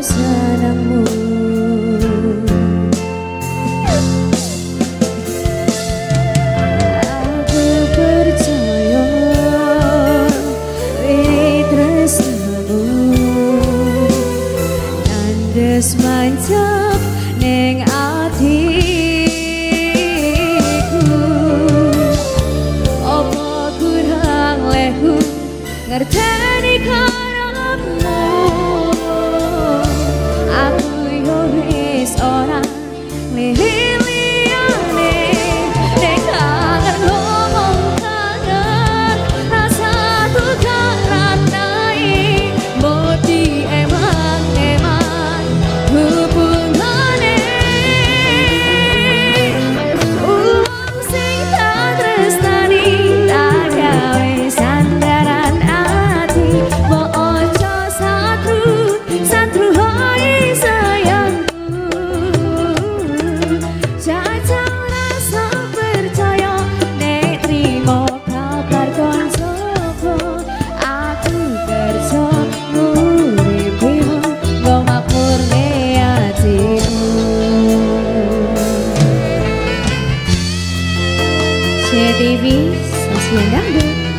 Aku percaya Ini tresnamu Nandes mancap Neng hati Ngerti? Dewi Sasmendangdut